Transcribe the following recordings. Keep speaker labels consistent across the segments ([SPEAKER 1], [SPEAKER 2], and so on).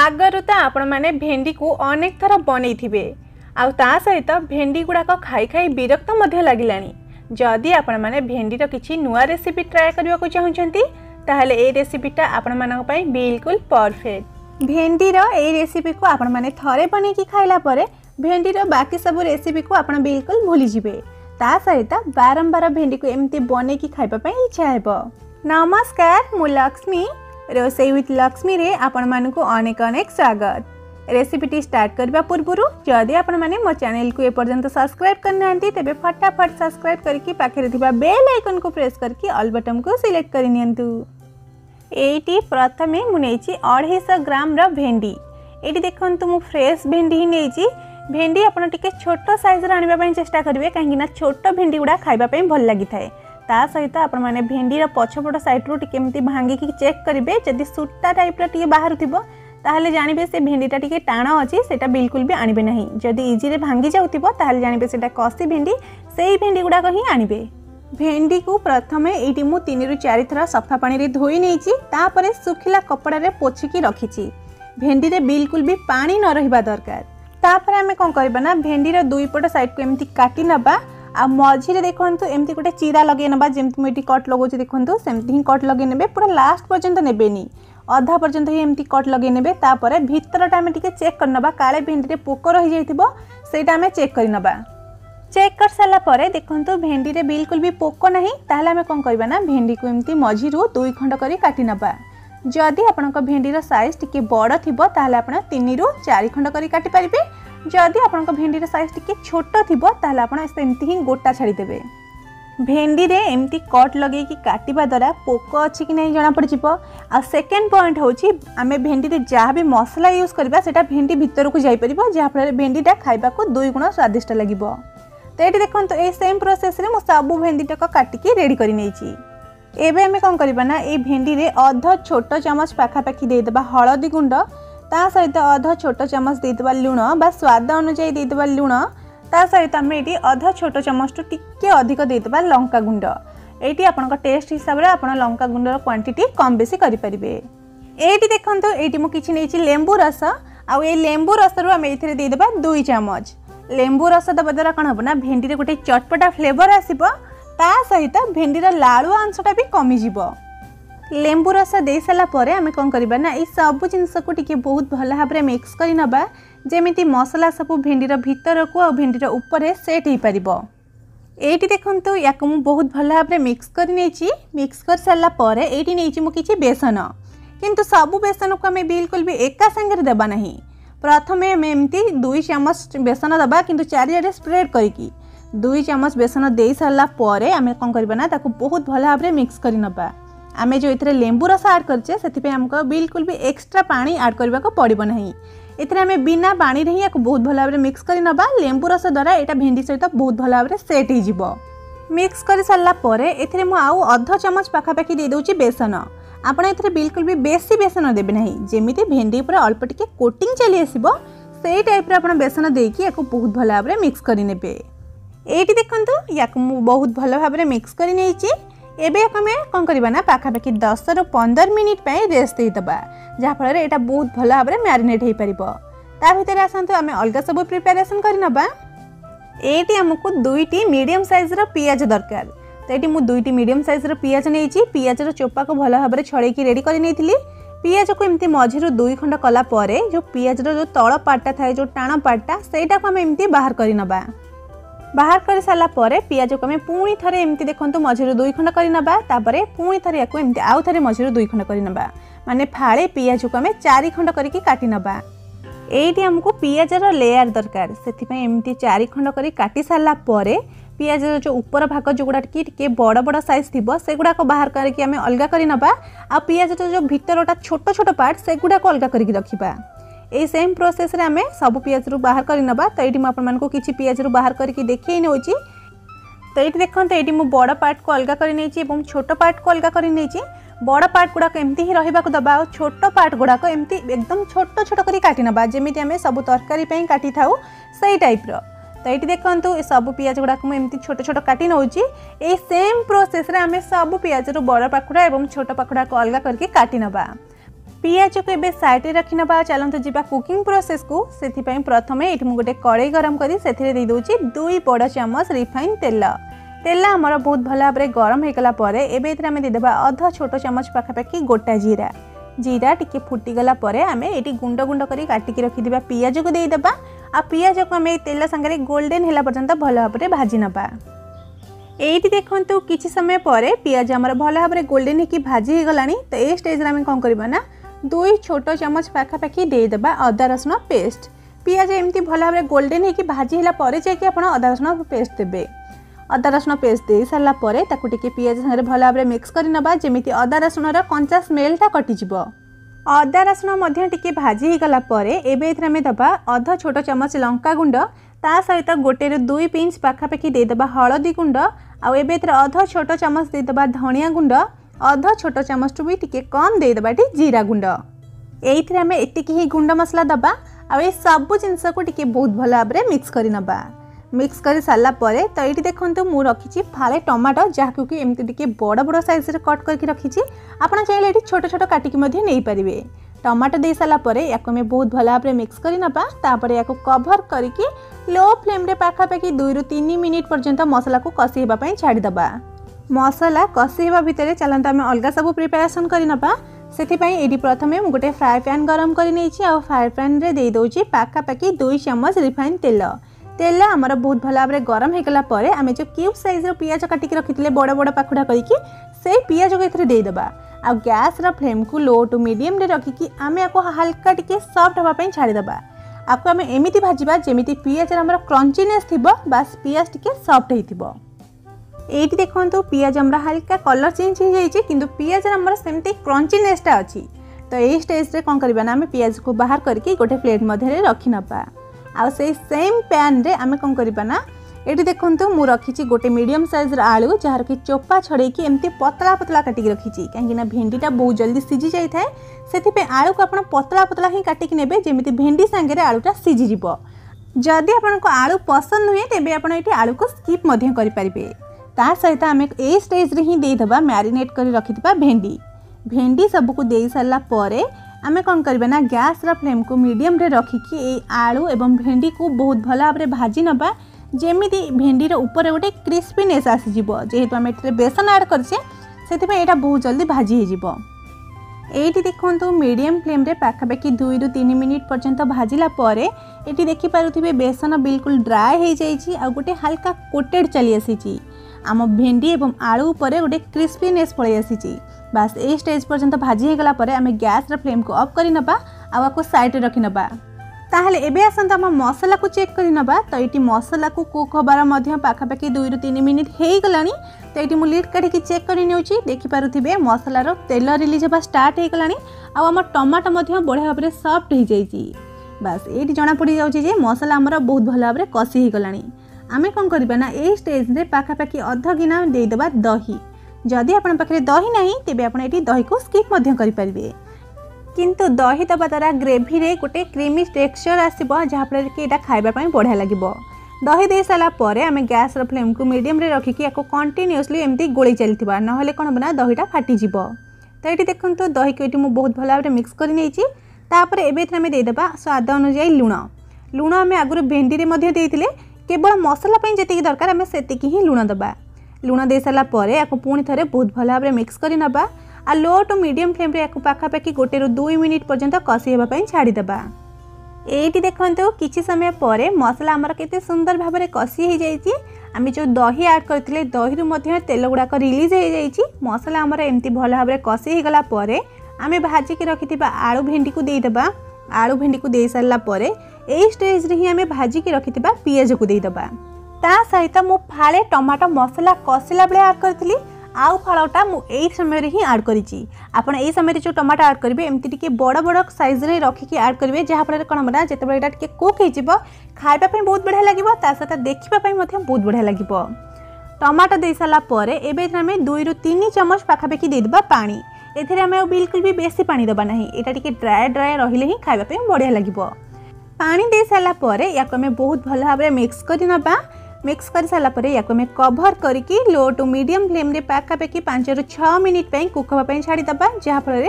[SPEAKER 1] ଆଗରୁ ତ ଆପଣମାନେ ଭେଣ୍ଡିକୁ ଅନେକ ଥର ବନେଇଥିବେ ଆଉ ତା ସହିତ ଭେଣ୍ଡି ଗୁଡ଼ାକ ଖାଇ ଖାଇ ବିରକ୍ତ ମଧ୍ୟ ଲାଗିଲାଣି ଯଦି ଆପଣମାନେ ଭେଣ୍ଡିର କିଛି ନୂଆ ରେସିପି ଟ୍ରାଏ କରିବାକୁ ଚାହୁଁଛନ୍ତି ତାହେଲେ ଏଇ ରେସିପିଟା ଆପଣମାନଙ୍କ ପାଇଁ ବିଲକୁଲ ପରଫେକ୍ଟ ଭେଣ୍ଡିର ଏଇ ରେସିପିକୁ ଆପଣମାନେ ଥରେ ବନେଇକି ଖାଇଲା ପରେ ଭେଣ୍ଡିର ବାକି ସବୁ ରେସିପିକୁ ଆପଣ ବିଲକୁଲ ଭୁଲିଯିବେ ତା ସହିତ ବାରମ୍ବାର ଭେଣ୍ଡିକୁ ଏମିତି ବନେଇକି ଖାଇବା ପାଇଁ ଇଚ୍ଛା ହେବ ନମସ୍କାର ମୁଁ ଲକ୍ଷ୍ମୀ रोसे विथ लक्ष्मी रे आपण मानक अनेक अनेक स्वागत रेसीपी स्टार्ट करने पूर्व जदि आप मो चेल को एपर्तंत सब्सक्राइब करना तेज फटाफट सब्सक्राइब करके पाखे बेल आइकन को प्रेस करके अल बटन को सिलेक्ट करनी प्रथम मुझे अढ़ेश ग्राम रेडी ये देखते मुझे फ्रेश भेडी ही नहीं भेडी आपड़ टे छोट सइज आने चेस्टा करेंगे कहीं छोट भेडी गुड़ा खावाप भल लगी ତା ସହିତ ଆପଣମାନେ ଭେଣ୍ଡିର ପଛପଟ ସାଇଡ଼୍ରୁ ଟିକେ ଏମିତି ଭାଙ୍ଗିକି ଚେକ୍ କରିବେ ଯଦି ସୁତା ଟାଇପ୍ର ଟିକେ ବାହାରୁଥିବ ତାହେଲେ ଜାଣିବେ ସେ ଭେଣ୍ଡିଟା ଟିକେ ଟାଣ ଅଛି ସେଇଟା ବିଲକୁଲ ବି ଆଣିବେ ନାହିଁ ଯଦି ଇଜିରେ ଭାଙ୍ଗି ଯାଉଥିବ ତାହେଲେ ଜାଣିବେ ସେଇଟା କଷି ଭେଣ୍ଡି ସେଇ ଭେଣ୍ଡି ଗୁଡ଼ାକ ହିଁ ଆଣିବେ ଭେଣ୍ଡିକୁ ପ୍ରଥମେ ଏଇଠି ମୁଁ ତିନିରୁ ଚାରିଥର ସଫା ପାଣିରେ ଧୋଇ ନେଇଛି ତାପରେ ଶୁଖିଲା କପଡ଼ାରେ ପୋଛିକି ରଖିଛି ଭେଣ୍ଡିରେ ବିଲକୁଲ ବି ପାଣି ନ ରହିବା ଦରକାର ତାପରେ ଆମେ କ'ଣ କରିବା ନା ଭେଣ୍ଡିର ଦୁଇପଟ ସାଇଡ଼କୁ ଏମିତି କାଟି ନେବା ଆଉ ମଝିରେ ଦେଖନ୍ତୁ ଏମିତି ଗୋଟେ ଚିରା ଲଗାଇ ନେବା ଯେମିତି ମୁଁ ଏଠି କଟ୍ ଲଗାଉଛି ଦେଖନ୍ତୁ ସେମିତି ହିଁ କଟ୍ ଲଗାଇ ନେବେ ପୁରା ଲାଷ୍ଟ ପର୍ଯ୍ୟନ୍ତ ନେବେନି ଅଧା ପର୍ଯ୍ୟନ୍ତ ହିଁ ଏମିତି କଟ୍ ଲଗାଇ ନେବେ ତାପରେ ଭିତରଟା ଆମେ ଟିକେ ଚେକ୍ କରିନେବା କାଳେ ଭେଣ୍ଡିରେ ପୋକ ରହିଯାଇଥିବ ସେଇଟା ଆମେ ଚେକ୍ କରିନେବା চেক করে সারা পরে দেখুন ভেন্ডিরে বিলকুল বি পোক না তাহলে আমি কম করা না ভেন্ডি কু এমতি মঝিরু দুই খণ্ড করে কাটি নেবা যদি আপনার ভেন্ডির সাইজ টিকি বড় থিব তাহলে আপনার তিন রু চারি খণ্ড করে কাটি পারিবে ଯଦି ଆପଣଙ୍କ ଭେଣ୍ଡିର ସାଇଜ୍ ଟିକେ ଛୋଟ ଥିବ ତାହେଲେ ଆପଣ ସେମିତି ହିଁ ଗୋଟା ଛାଡ଼ିଦେବେ ଭେଣ୍ଡିରେ ଏମିତି କଟ୍ ଲଗେଇକି କାଟିବା ଦ୍ୱାରା ପୋକ ଅଛି କି ନାହିଁ ଜଣାପଡ଼ିଯିବ ଆଉ ସେକେଣ୍ଡ ପଏଣ୍ଟ ହେଉଛି ଆମେ ଭେଣ୍ଡିରେ ଯାହା ବି ମସଲା ୟୁଜ୍ କରିବା ସେଇଟା ଭେଣ୍ଡି ଭିତରକୁ ଯାଇପାରିବ ଯାହାଫଳରେ ଭେଣ୍ଡିଟା ଖାଇବାକୁ ଦୁଇ ଗୁଣ ସ୍ୱାଦିଷ୍ଟ ଲାଗିବ ତ ଏଠି ଦେଖନ୍ତୁ ଏଇ ସେମ୍ ପ୍ରୋସେସ୍ରେ ମୁଁ ସବୁ ଭେଣ୍ଡିଟାକୁ କାଟିକି ରେଡ଼ି କରି ନେଇଛି ଏବେ ଆମେ କ'ଣ କରିବା ନା ଏଇ ଭେଣ୍ଡିରେ ଅଧ ଛୋଟ ଚାମଚ ପାଖାପାଖି ଦେଇଦେବା ହଳଦୀ ଗୁଣ୍ଡ ତା ସହିତ ଅଧ ଛୋଟ ଚାମଚ ଦେଇଦେବା ଲୁଣ ବା ସ୍ୱାଦ ଅନୁଯାୟୀ ଦେଇଦେବା ଲୁଣ ତା ସହିତ ଆମେ ଏଇଠି ଅଧ ଛୋଟ ଚାମଚଠୁ ଟିକିଏ ଅଧିକ ଦେଇଦେବା ଗୁଣ୍ଡ ଏଇଠି ଆପଣଙ୍କ ଟେଷ୍ଟ ହିସାବରେ ଆପଣ ଲଙ୍କା ଗୁଣ୍ଡର କ୍ୱାଣ୍ଟିଟି କମ୍ ବେଶୀ କରିପାରିବେ ଏଇଠି ଦେଖନ୍ତୁ ଏଇଠି ମୁଁ କିଛି ନେଇଛି ଲେମ୍ବୁ ରସ ଆଉ ଏଇ ଲେମ୍ବୁ ରସରୁ ଆମେ ଏଇଥିରେ ଦେଇଦେବା ଦୁଇ ଚାମଚ ଲେମ୍ବୁ ରସ ଦେବା ଦ୍ୱାରା କ'ଣ ହେବ ନା ଭେଣ୍ଡିରେ ଗୋଟେ ଚଟପଟା ଫ୍ଲେଭର୍ ଆସିବ ତା ସହିତ ଭେଣ୍ଡିର ଲାଳୁଆ ଅଂଶଟା ବି କମିଯିବ লেম্বু রস দিয়ে সারা পরে আমি কম করা না এই সবু জিনিসক টিকি বহুত ভালো ভাবে মিক্স করে নেবা যেমিতি মশলা সবু ভেন্ডির ভিতরকু আর ভেন্ডির উপরে সেট হয়ে পার এইটি দেখুন ইয়াকে মু বহুত ভালো ভাবে মিক্স করে নিয়েছি মিক্স করে সারা পরে এইটি নিয়েছি মু কিছু বেসন কিন্তু সবু বেসনকু আমি বিলকুল বি একা সাংরে দেবা না প্রথমে আমি এমতি দুই চামচ বেসন দেবা কিন্তু চারিআডে স্প্রেড করিকি দুই চামচ বেসন দিয়ে সারা পরে আমি কম করা না তাকে বহুত ভালো ভাবে মিক্স করে নেবা ଆମେ ଯେଉଁ ଏଥିରେ ଲେମ୍ବୁ ରସ ଆଡ଼୍ କରିଛେ ସେଥିପାଇଁ ଆମକୁ ବିଲକୁଲ ବି ଏକ୍ସଟ୍ରା ପାଣି ଆଡ଼୍ କରିବାକୁ ପଡ଼ିବ ନାହିଁ ଏଥିରେ ଆମେ ବିନା ପାଣିରେ ହିଁ ୟାକୁ ବହୁତ ଭଲ ଭାବରେ ମିକ୍ସ କରି ନେବା ଲେମ୍ବୁ ରସ ଦ୍ୱାରା ଏଇଟା ଭେଣ୍ଡି ସହିତ ବହୁତ ଭଲ ଭାବରେ ସେଟ୍ ହେଇଯିବ ମିକ୍ସ କରିସାରିଲା ପରେ ଏଥିରେ ମୁଁ ଆଉ ଅଧ ଚାମଚ ପାଖାପାଖି ଦେଇଦେଉଛି ବେସନ ଆପଣ ଏଥିରେ ବିଲକୁଲ ବି ବେଶୀ ବେସନ ଦେବେ ନାହିଁ ଯେମିତି ଭେଣ୍ଡି ଉପରେ ଅଳ୍ପ ଟିକେ କୋଟିଂ ଚାଲି ଆସିବ ସେଇ ଟାଇପ୍ର ଆପଣ ବେସନ ଦେଇକି ୟାକୁ ବହୁତ ଭଲ ଭାବରେ ମିକ୍ସ କରିନେବେ ଏଇଠି ଦେଖନ୍ତୁ ୟାକୁ ମୁଁ ବହୁତ ଭଲ ଭାବରେ ମିକ୍ସ କରି ନେଇଛି ଏବେ ଆମେ କ'ଣ କରିବା ନା ପାଖାପାଖି ଦଶରୁ ପନ୍ଦର ମିନିଟ୍ ପାଇଁ ରେଷ୍ଟ ଦେଇଦେବା ଯାହାଫଳରେ ଏଇଟା ବହୁତ ଭଲ ଭାବରେ ମ୍ୟାରିନେଟ୍ ହୋଇପାରିବ ତା ଭିତରେ ଆସନ୍ତୁ ଆମେ ଅଲଗା ସବୁ ପ୍ରିପାରେସନ୍ କରିନେବା ଏଇଠି ଆମକୁ ଦୁଇଟି ମିଡ଼ିୟମ୍ ସାଇଜ୍ର ପିଆଜ ଦରକାର ତ ଏଇଠି ମୁଁ ଦୁଇଟି ମିଡ଼ିୟମ୍ ସାଇଜ୍ର ପିଆଜ ନେଇଛି ପିଆଜର ଚୋପାକୁ ଭଲ ଭାବରେ ଛଡ଼େଇକି ରେଡ଼ି କରି ନେଇଥିଲି ପିଆଜକୁ ଏମିତି ମଝିରୁ ଦୁଇ ଖଣ୍ଡ କଲା ପରେ ଯେଉଁ ପିଆଜର ଯେଉଁ ତଳ ପାର୍ଟଟା ଥାଏ ଯେଉଁ ଟାଣ ପାର୍ଟଟା ସେଇଟାକୁ ଆମେ ଏମିତି ବାହାର କରିନେବା ବାହାର କରିସାରିଲା ପରେ ପିଆଜକୁ ଆମେ ପୁଣି ଥରେ ଏମିତି ଦେଖନ୍ତୁ ମଝିରୁ ଦୁଇ ଖଣ୍ଡ କରିନେବା ତାପରେ ପୁଣି ଥରେ ୟାକୁ ଏମିତି ଆଉ ଥରେ ମଝିରୁ ଦୁଇ ଖଣ୍ଡ କରିନେବା ମାନେ ଫାଳେ ପିଆଜକୁ ଆମେ ଚାରି ଖଣ୍ଡ କରିକି କାଟି ନେବା ଏଇଠି ଆମକୁ ପିଆଜର ଲେୟାର ଦରକାର ସେଥିପାଇଁ ଏମିତି ଚାରି ଖଣ୍ଡ କରି କାଟି ସାରିଲା ପରେ ପିଆଜର ଯେଉଁ ଉପର ଭାଗ ଯେଉଁଗୁଡ଼ାକି ଟିକିଏ ବଡ଼ ବଡ଼ ସାଇଜ୍ ଥିବ ସେଗୁଡ଼ାକ ବାହାର କରିକି ଆମେ ଅଲଗା କରିନେବା ଆଉ ପିଆଜର ଯେଉଁ ଭିତରଟା ଛୋଟ ଛୋଟ ପାର୍ଟ ସେଗୁଡ଼ାକୁ ଅଲଗା କରିକି ରଖିବା এই सेम प्रोसेस रे हमें सब पियाज रु बाहर करी नबा तो एठी म आपन मानको किछि पियाज रु बाहर करके देखै नेउची তো এইটি দেখতে এইটি মু বড় পার্টকু অলগা করে নিয়েছি এবং ছোট পার্টকু অলগা করে নিয়েছি বড় পার্ট গুড়াক এমতি হি রহবাক দেবা আর ছোট পার্ট গুড়াক এমতি একদম ছোট ছোট করে কাটি নেবা যেমিতি আমি সব তরকারি পাই কাটি থাও সেই টাইপর তো এইটি দেখন্তু এই সব পিঁয়াজ গুড়াক মু এমতি ছোট ছোট কাটি নেউছি এই সেম প্রোসেসরে আমি সব পিঁয়াজর বড় পাখুড়া এবং ছোট পাখুড়াকে অলগা করিকি কাটি নেবা ପିଆଜକୁ ଏବେ ସାଇଡ଼୍ରେ ରଖିନେବା ଚାଲନ୍ତୁ ଯିବା କୁକିଂ ପ୍ରୋସେସ୍କୁ ସେଥିପାଇଁ ପ୍ରଥମେ ଏଠି ମୁଁ ଗୋଟେ କଡ଼େଇ ଗରମ କରି ସେଥିରେ ଦେଇଦେଉଛି ଦୁଇ ବଡ଼ ଚାମଚ ରିଫାଇନ୍ ତେଲ ତେଲ ଆମର ବହୁତ ଭଲ ଭାବରେ ଗରମ ହୋଇଗଲା ପରେ ଏବେ ଏଥିରେ ଆମେ ଦେଇଦେବା ଅଧ ଛୋଟ ଚାମଚ ପାଖାପାଖି ଗୋଟା ଜିରା ଜିରା ଟିକେ ଫୁଟିଗଲା ପରେ ଆମେ ଏଠି ଗୁଣ୍ଡ ଗୁଣ୍ଡ କରି କାଟିକି ରଖିଥିବା ପିଆଜକୁ ଦେଇଦେବା ଆଉ ପିଆଜକୁ ଆମେ ତେଲ ସାଙ୍ଗରେ ଗୋଲ୍ଡେନ୍ ହେଲା ପର୍ଯ୍ୟନ୍ତ ଭଲ ଭାବରେ ଭାଜି ନେବା এইটি দেখন্তু কিছু সময় পরে পিঁয়াজ আমার ভালো ভাবে গোল্ডেন হয়েকি ভাজি হয়ে গলানি তো এই স্টেজে আমি কম করবা না দুই ছোট চামচ পাখাপাখি ଦେଇଦେବା ଅଦା ରସୁଣ ପେଷ୍ଟ ପିଆଜ ଏମିତି ଭଲ ଭାବରେ ଗୋଲ୍ଡେନ୍ ହେଇକି ଭାଜି ହେଲା ପରେ ଯାଇକି ଆପଣ ଅଦା ରସୁଣ ପେଷ୍ଟ ଦେବେ ଅଦା ରସୁଣ ପେଷ୍ଟ ଦେଇ ସାରିଲା ପରେ ତାକୁ ଟିକେ ପିଆଜ ସାଙ୍ଗରେ ଭଲ ଭାବରେ ମିକ୍ସ କରି ନେବା ଯେମିତି ଅଦା ରସୁଣର କଞ୍ଚା ସ୍ମେଲ୍ଟା କଟିଯିବ ଅଦା ରସୁଣ ମଧ୍ୟ ଟିକେ ଭାଜି ହେଇଗଲା ପରେ ଏବେ ଏଥିରେ ଆମେ ଦେବା ଅଧ ଛୋଟ ଚାମଚ ଲଙ୍କା ଗୁଣ୍ଡ ତା ସହିତ ଗୋଟେରୁ ଦୁଇ ପିଞ୍ଚ ପାଖାପାଖି ଦେଇଦେବା ହଳଦୀ ଗୁଣ୍ଡ ଆଉ ଏବେ ଏଥିରେ ଅଧ ଛୋଟ ଚାମଚ ଦେଇଦେବା ଧଣିଆ ଗୁଣ୍ଡ ଅଧ ଛୋଟ ଚାମଚଠୁ ବି ଟିକେ କମ୍ ଦେଇଦେବା ଏଠି ଜିରା ଗୁଣ୍ଡ ଏଇଥିରେ ଆମେ ଏତିକି ହିଁ ଗୁଣ୍ଡ ମସଲା ଦେବା ଆଉ ଏ ସବୁ ଜିନିଷକୁ ଟିକେ ବହୁତ ଭଲ ଭାବରେ ମିକ୍ସ କରି ନେବା ମିକ୍ସ କରି ସାରିଲା ପରେ ତ ଏଇଠି ଦେଖନ୍ତୁ ମୁଁ ରଖିଛି ଫାଳେ ଟମାଟୋ ଯାହାକୁ କି ଏମିତି ଟିକେ ବଡ଼ ବଡ଼ ସାଇଜ୍ରେ କଟ୍ କରିକି ରଖିଛି ଆପଣ ଚାହିଁଲେ ଏଠି ଛୋଟ ଛୋଟ କାଟିକି ମଧ୍ୟ ନେଇପାରିବେ ଟମାଟୋ ଦେଇ ସାରିଲା ପରେ ୟାକୁ ଆମେ ବହୁତ ଭଲ ଭାବରେ ମିକ୍ସ କରି ନେବା ତାପରେ ୟାକୁ କଭର କରିକି ଲୋ ଫ୍ଲେମ୍ରେ ପାଖାପାଖି ଦୁଇରୁ ତିନି ମିନିଟ୍ ପର୍ଯ୍ୟନ୍ତ ମସଲାକୁ କଷି ହେବା ପାଇଁ ଛାଡ଼ିଦେବା मसला कषेवा भितर चलता आम अलग सब प्रिपेरेसन करें प्रथम मुझे गोटे फ्राए पैन गरम कराए पैन में देदे पखापाखि दुई चमच रिफाइन तेल तेल आम बहुत भल भाव गरम होगापर आम जो क्यूब सैज्र पिज काटिक रखी बड़ बड़ पाखुड़ा करके से पिज को येदे आ ग्यास्र फ्लेम को लो टू मीडियम रखिकी आम आपको हाल्का टी सफ्ट हाँपी छाड़ीदे आपको आम एम भाजवा जमी पिज़र आम क्रंचीनेस थी पिज टी सफ्ट हो এইটি দেখন্তু পিয়াজ আমরা হালকা কলর চেঞ্জ হয়ে যাইছে কিন্তু পিয়াজ আমরা সেমতি ক্রঞ্চিনেসটা অছি তো এই স্টেজে কোন করিবা না আমি পিয়াজ পিঁয়াজকে বাহার করি গোটে প্লেট মধ্যে রক্ষি নেবা আর সেই সেম প্যান রে আমি কোন করিবা না এটি দেখন্তু মু রাখিছি গোটে মিডিয়াম সাইজর আলু যাহার কি চোপা ছড়াইকি এমতি পতলা পতলা কাটিকি রাখিছি না ভেন্ডিটা বহু জলদি সিজি যাই থাকে আলু আলুকে আপন পতলা পতলা হি কাটিকি নেবে যেমি ভেন্ডি সাংরে আলুটা সিজি যাব যদি আপনার আলু পসন্দ নুহে তেবে আপনার এটি আলু আলুকে স্কিপ মধ্যে করে ତା ସହିତ ଆମେ ଏଇ ଷ୍ଟେଜ୍ରେ ହିଁ ଦେଇଦେବା ମ୍ୟାରିନେଟ୍ କରି ରଖିଥିବା ଭେଣ୍ଡି ଭେଣ୍ଡି ସବୁକୁ ଦେଇସାରିଲା ପରେ ଆମେ କ'ଣ କରିବା ନା ଗ୍ୟାସ୍ର ଫ୍ଲେମ୍କୁ ମିଡ଼ିୟମ୍ରେ ରଖିକି ଏଇ ଆଳୁ ଏବଂ ଭେଣ୍ଡିକୁ ବହୁତ ଭଲ ଭାବରେ ଭାଜି ନେବା ଯେମିତି ଭେଣ୍ଡିର ଉପରେ ଗୋଟେ କ୍ରିସ୍ପିନେସ୍ ଆସିଯିବ ଯେହେତୁ ଆମେ ଏଥିରେ ବେସନ ଆଡ଼୍ କରିଛେ ସେଥିପାଇଁ ଏଇଟା ବହୁତ ଜଲ୍ଦି ଭାଜି ହେଇଯିବ এইটি দেখন্তু মিডিয়াম ফ্লেম্রে পাখাপাখি রু তিন মিনিট পর্যন্ত ভাজিলা পরে এটি দেখিপারুথিবে বেসন বিলকুল ড্রাই হয়ে যাইছি আর গোটে হালকা কোটেড চলি আসিছি আম ভেন্ডি এবং আলু উপরে গোটে ক্রিসপিনেস পড়ে আসিছি বাস এই স্টেজ পর্যন্ত ভাজি হয়ে গলা পরে আমি গ্যাসর ফ্লেমকু অফ করে নেবা আউ সাইডে রখি নেবা তাহলে এবে আসন্তু আম মশলাকে চেক করে নেবা তো এটি মশলাকে কুক হবার পাখাপাখি দুই রু তিন মিনিট হয়ে গলানি তো এটি মু লিড কাড়ি চেক করে নেছি দেখিপারে মশলার তেল রিলিজ হওয়া স্টার্ট হয়ে গলানি আমার টমাটো বড়িয়া ভাবে সফট হয়ে যাই বাস এইটি জনাপড়ি যাচ্ছে যে মশলা আমার বহুত ভালো ভাবে কষি হয়ে গলানি আমি কম করা না এই স্টেজে পাখাপাখি অর্ধ গিনা দিয়ে দেবা দহি যদি আপনার পাখে দহি না তেমনি আপনার এটি দহিকে স্কিপ করে কিন্তু ଦହି ଦେବା ଦ୍ୱାରା ଗ୍ରେଭିରେ ଗୋଟେ କ୍ରିମି ଟେକ୍ସଚର୍ ଆସିବ ଯାହାଫଳରେ କି ଏଇଟା ଖାଇବା ପାଇଁ ବଢ଼ିଆ ଲାଗିବ ଦହି ଦେଇସାରିଲା ପରେ ଆମେ ଗ୍ୟାସ୍ର ଫ୍ଲେମ୍କୁ ମିଡ଼ିୟମ୍ରେ ରଖିକି ୟାକୁ କଣ୍ଟିନ୍ୟୁଅସ୍ଲି ଏମିତି ଗୋଳେଇ ଚାଲିଥିବା ନହେଲେ କ'ଣ ହେବ ନା ଦହିଟା ଫାଟିଯିବ ତ ଏଠି ଦେଖନ୍ତୁ ଦହିକୁ ଏଠି ମୁଁ ବହୁତ ଭଲ ଭାବରେ ମିକ୍ସ କରି ନେଇଛି ତାପରେ ଏବେ ଏଥିରେ ଆମେ ଦେଇଦେବା ସ୍ୱାଦ ଅନୁଯାୟୀ ଲୁଣ ଲୁଣ ଆମେ ଆଗରୁ ଭେଣ୍ଡିରେ ମଧ୍ୟ ଦେଇଥିଲେ କେବଳ ମସଲା ପାଇଁ ଯେତିକି ଦରକାର ଆମେ ସେତିକି ହିଁ ଲୁଣ ଦେବା ଲୁଣ ଦେଇସାରିଲା ପରେ ୟାକୁ ପୁଣି ଥରେ ବହୁତ ଭଲ ଭାବରେ ମିକ୍ସ କରି ନେବା আর ଲୋ ଟୁ ମିଡ଼ିୟମ୍ ଫ୍ଲେମ୍ରେ ୟାକୁ ପାଖାପାଖି ଗୋଟେରୁ ଦୁଇ ମିନିଟ୍ ପର୍ଯ୍ୟନ୍ତ କଷି ହେବା ପାଇଁ ଛାଡ଼ିଦେବା ଏଇଠି ଦେଖନ୍ତୁ କିଛି ସମୟ ପରେ ମସଲା ଆମର କେତେ ସୁନ୍ଦର ଭାବରେ କଷି ହୋଇଯାଇଛି ଆମେ ଯେଉଁ ଦହି ଆଡ଼୍ କରିଥିଲେ ଦହିରୁ ମଧ୍ୟ ତେଲ ଗୁଡ଼ାକ ରିଲିଜ୍ ହୋଇଯାଇଛି ମସଲା ଆମର ଏମିତି ଭଲ ଭାବରେ କଷି ହୋଇଗଲା ପରେ ଆମେ ଭାଜିକି ରଖିଥିବା ଆଳୁ ଭେଣ୍ଡିକୁ ଦେଇଦେବା ଆଳୁ ଭେଣ୍ଡିକୁ ଦେଇସାରିଲା ପରେ ଏଇ ଷ୍ଟେଜ୍ରେ ହିଁ ଆମେ ଭାଜିକି ରଖିଥିବା ପିଆଜକୁ ଦେଇଦେବା ତା ସହିତ ମୁଁ ଫାଳେ ଟମାଟୋ ମସଲା କଷିଲା ବେଳେ ଆଡ଼୍ କରିଥିଲି ଆଉ ଫଳଟା ମୁଁ ଏଇ ସମୟରେ ହିଁ ଆଡ଼୍ କରିଛି ଆପଣ ଏଇ ସମୟରେ ଯେଉଁ ଟମାଟୋ ଆଡ଼୍ କରିବେ ଏମିତି ଟିକେ ବଡ଼ ବଡ଼ ସାଇଜ୍ରେ ରଖିକି ଆଡ଼୍ କରିବେ ଯାହାଫଳରେ କ'ଣ ହେବ ନା ଯେତେବେଳେ ଏଇଟା ଟିକେ କୁକ୍ ହେଇଯିବ ଖାଇବା ପାଇଁ ବହୁତ ବଢ଼ିଆ ଲାଗିବ ତା ସହିତ ଦେଖିବା ପାଇଁ ମଧ୍ୟ ବହୁତ ବଢ଼ିଆ ଲାଗିବ ଟମାଟୋ ଦେଇସାରିଲା ପରେ ଏବେ ଏଥିରେ ଆମେ ଦୁଇରୁ ତିନି ଚାମଚ ପାଖାପାଖି ଦେଇଦେବା ପାଣି ଏଥିରେ ଆମେ ଆଉ ବିଲକୁଲ ବି ବେଶୀ ପାଣି ଦେବା ନାହିଁ ଏଇଟା ଟିକେ ଡ୍ରାଏ ଡ୍ରାଏ ରହିଲେ ହିଁ ଖାଇବା ପାଇଁ ବଢ଼ିଆ ଲାଗିବ ପାଣି ଦେଇସାରିଲା ପରେ ୟାକୁ ଆମେ ବହୁତ ଭଲ ଭାବରେ ମିକ୍ସ କରି ନେବା মিক্স করে সারা পরে ইয়াকু আমি কভর করিকি লো টু মিডিয়াম ফ্লেম্রে পাখাপাখি পাঁচ রু ছ মিনিট পাই কুক হওয়া ছাড়িদেবা যাফলের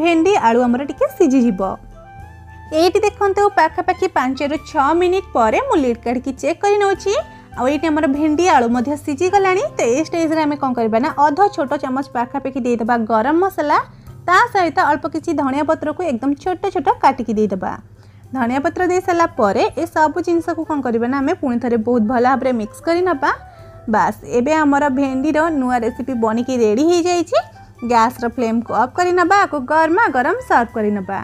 [SPEAKER 1] ভেন্ডি আলু আমার টিকি সিজিযিব এইটি দেখন্তু পাখাপাখি পাঁচ রু ছ মিনিট পরে মু লিড কাড়ি চেক করে নেছি ଆଉ ଏଇଠି ଆମର ଭେଣ୍ଡି ଆଳୁ ମଧ୍ୟ ସିଝିଗଲାଣି ତ ଏ ଷ୍ଟେଜ୍ରେ ଆମେ କ'ଣ କରିବା ନା ଅଧ ଛୋଟ ଚାମଚ ପାଖାପାଖି ଦେଇଦେବା ଗରମ ମସଲା ତା ସହିତ ଅଳ୍ପ କିଛି ଧଣିଆ ପତ୍ରକୁ ଏକଦମ ଛୋଟ ଛୋଟ କାଟିକି ଦେଇଦେବା ଧନିଆ ପତ୍ର ଦେଇସାରିଲା ପରେ ଏସବୁ ଜିନିଷକୁ କ'ଣ କରିବା ନା ଆମେ ପୁଣି ଥରେ ବହୁତ ଭଲ ଭାବରେ ମିକ୍ସ କରି ନେବା ବାସ୍ ଏବେ ଆମର ଭେଣ୍ଡିର ନୂଆ ରେସିପି ବନିକି ରେଡ଼ି ହେଇଯାଇଛି ଗ୍ୟାସ୍ର ଫ୍ଲେମ୍କୁ ଅଫ୍ କରି ନେବା ଆକୁ ଗରମା ଗରମ ସର୍ଭ କରି ନେବା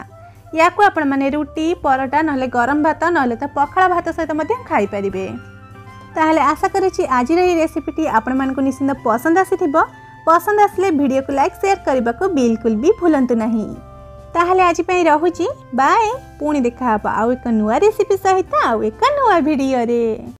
[SPEAKER 1] ୟାକୁ ଆପଣମାନେ ରୁଟି ପରଟା ନହେଲେ ଗରମ ଭାତ ନହେଲେ ତ ପଖାଳ ଭାତ ସହିତ ମଧ୍ୟ ଖାଇପାରିବେ ତାହେଲେ ଆଶା କରୁଛି ଆଜିର ଏହି ରେସିପିଟି ଆପଣମାନଙ୍କୁ ନିଶ୍ଚିନ୍ତ ପସନ୍ଦ ଆସିଥିବ ପସନ୍ଦ ଆସିଲେ ଭିଡ଼ିଓକୁ ଲାଇକ୍ ସେୟାର କରିବାକୁ ବିଲକୁଲ ବି ଭୁଲନ୍ତୁ ନାହିଁ তাহলে আজি পই রহুচি বাই পুন দেখা হবা আৰু এটা নৱ ৰেচিপি সহিতা আৰু এটা নৱ ভিডিঅৰে